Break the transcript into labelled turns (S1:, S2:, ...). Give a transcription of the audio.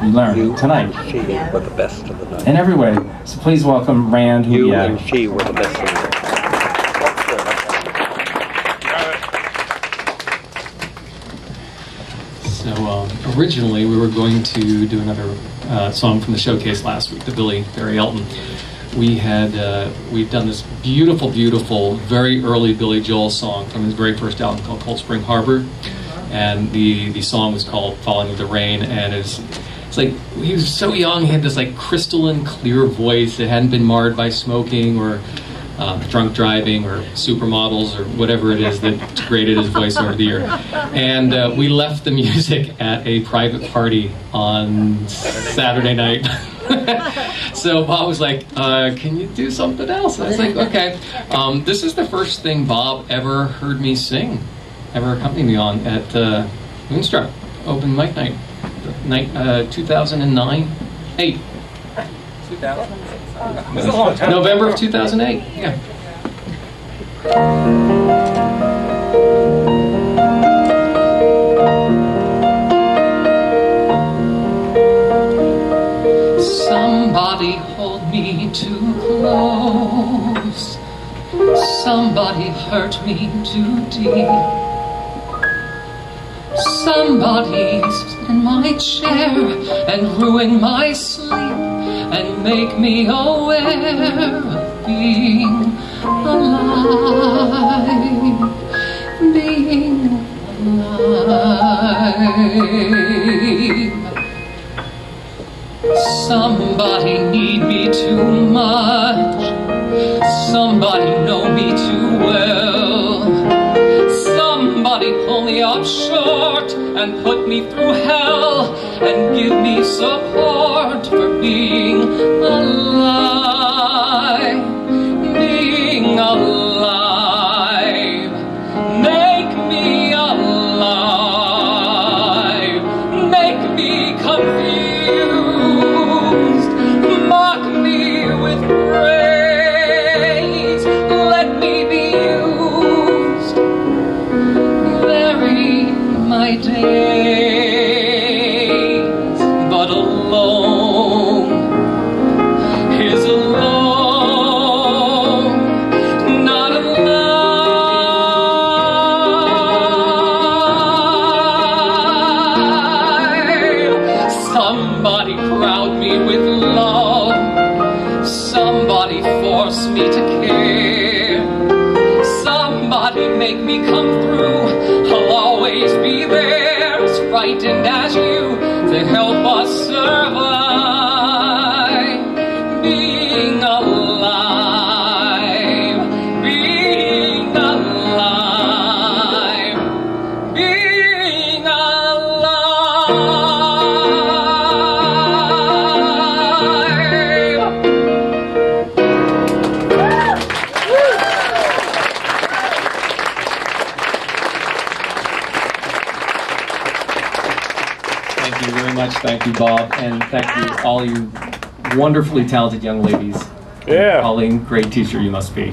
S1: we learn
S2: You
S1: tonight
S2: and she were the best of the night.
S1: in every way. So please welcome Rand
S2: You and she were the best of the night.
S3: So um, originally we were going to do another uh, song from the showcase last week, the Billy Barry Elton. We had uh, we've done this beautiful, beautiful, very early Billy Joel song from his very first album called Cold Spring Harbor, and the the song was called Falling with the Rain, and it's it's like he was so young, he had this like crystalline clear voice that hadn't been marred by smoking or uh, drunk driving or supermodels or whatever it is that degraded his voice over the year. And uh, we left the music at a private party on Saturday night. so Bob was like, uh, "Can you do something else?" I was like, "Okay." Um, this is the first thing Bob ever heard me sing, ever accompanied me on at uh, Moonstruck Open Mic night uh, 2009, eight. November of 2008. Yeah. Somebody hold me too close. Somebody hurt me too deep. Somebody sit in my chair and ruin my sleep and make me aware of being alive, being alive. Somebody need me too much. Somebody pull me up short and put me through hell and give me support days, but alone is alone, not alive. Somebody crowd me with love. Somebody force me to care. Somebody make me come through. Much. Thank you, Bob. And thank you, all you wonderfully talented young ladies.
S4: Yeah.
S3: Colleen, great teacher you must be.